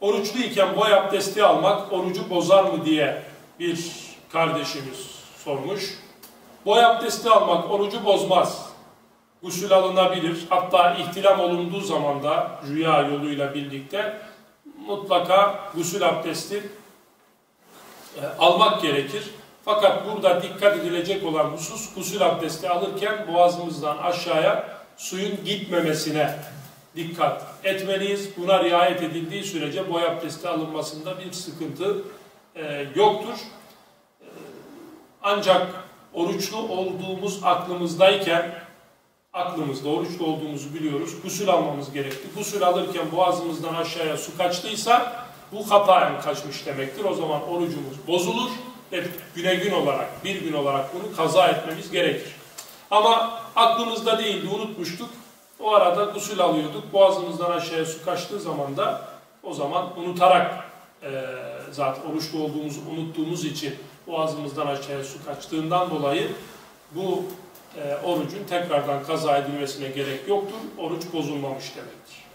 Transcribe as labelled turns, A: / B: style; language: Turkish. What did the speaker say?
A: Oruçluyken boy abdesti almak orucu bozar mı diye bir kardeşimiz sormuş. Boy abdesti almak orucu bozmaz. Gusül alınabilir. Hatta ihtilam olunduğu zaman da rüya yoluyla birlikte mutlaka gusül abdesti e, almak gerekir. Fakat burada dikkat edilecek olan husus gusül abdesti alırken boğazımızdan aşağıya suyun gitmemesine dikkat etmeliyiz. Buna riayet edildiği sürece boy abdesti alınmasında bir sıkıntı e, yoktur. E, ancak oruçlu olduğumuz aklımızdayken aklımızda oruçlu olduğumuzu biliyoruz. Gusül almamız gerekti. Gusül alırken boğazımızdan aşağıya su kaçtıysa bu hataen kaçmış demektir. O zaman orucumuz bozulur ve güne gün olarak, bir gün olarak bunu kaza etmemiz gerekir. Ama aklımızda değildi, unutmuştuk. O arada gusül alıyorduk. Boğazımızdan aşağıya su kaçtığı zaman da o zaman unutarak e, zaten oruçlu olduğumuzu unuttuğumuz için boğazımızdan aşağıya su kaçtığından dolayı bu e, orucun tekrardan kaza edilmesine gerek yoktur. Oruç bozulmamış demektir.